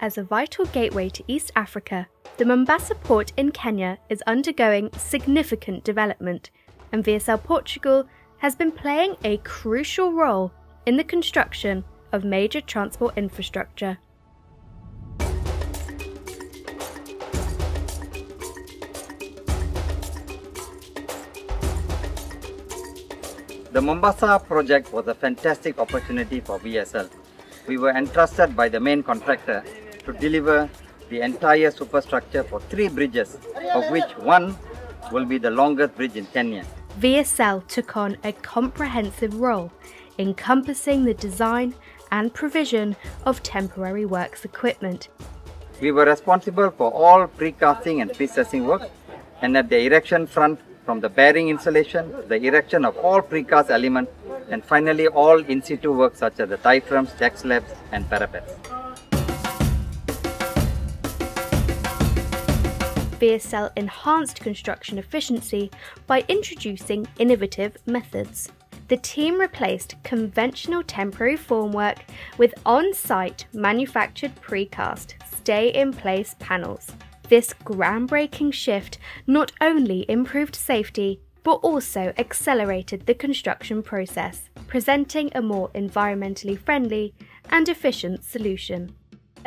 As a vital gateway to East Africa, the Mombasa port in Kenya is undergoing significant development, and VSL Portugal has been playing a crucial role in the construction of major transport infrastructure. The Mombasa project was a fantastic opportunity for VSL. We were entrusted by the main contractor to deliver the entire superstructure for three bridges, of which one will be the longest bridge in Kenya. VSL took on a comprehensive role, encompassing the design and provision of temporary works equipment. We were responsible for all precasting and prestressing work, and at the erection front, from the bearing installation, the erection of all precast elements, and finally all in situ work such as the diaphragms, deck slabs, and parapets. VSL enhanced construction efficiency by introducing innovative methods. The team replaced conventional temporary formwork with on site manufactured precast stay in place panels. This groundbreaking shift not only improved safety but also accelerated the construction process, presenting a more environmentally friendly and efficient solution.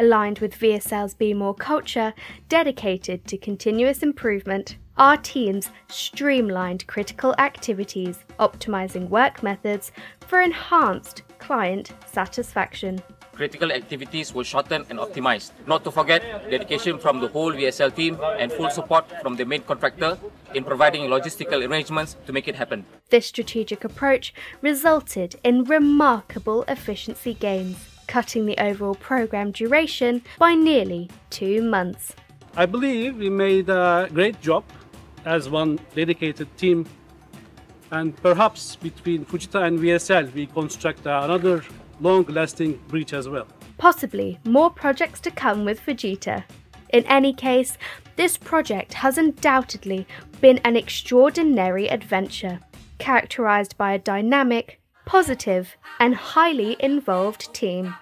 Aligned with VSL's Be More culture, dedicated to continuous improvement, our teams streamlined critical activities, optimizing work methods for enhanced client satisfaction. Critical activities were shortened and optimized. Not to forget, dedication from the whole VSL team and full support from the main contractor in providing logistical arrangements to make it happen. This strategic approach resulted in remarkable efficiency gains cutting the overall program duration by nearly two months. I believe we made a great job as one dedicated team and perhaps between Fujita and VSL we construct another long-lasting bridge as well. Possibly more projects to come with Fujita. In any case, this project has undoubtedly been an extraordinary adventure, characterised by a dynamic, positive and highly involved team.